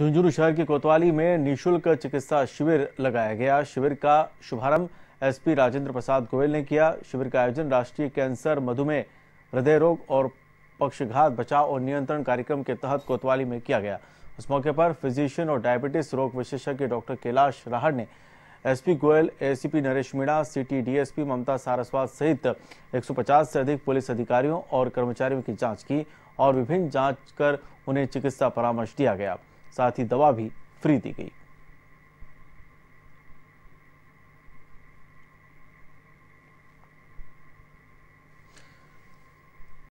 झुंझुनू शहर के कोतवाली में निशुल्क चिकित्सा शिविर लगाया गया। शिविर का शुभारंभ एसपी राजेंद्र प्रसाद गोयल ने किया। शिविर का आयोजन राष्ट्रीय कैंसर, मधुमेह, हृदय रोग और पक्षघात बचाव और नियंत्रण कार्यक्रम के तहत कोतवाली में किया गया। इस मौके पर फिजिशियन और डायबिटीज़ रोग विशेषज्ञ डॉक्टर कैलाश राहड़ ने SP Goyal, ACP Naresh Meena, city DSP Mamta Saraswat सहित 150 से अधिक पुलिस अधिकारियों और कर्मचारियों की जाँच की और विभिन्न जाँच कर उन्हें चिकित्सा परामर्श दिया गया। साथ ही दवा भी फ्री दी गई।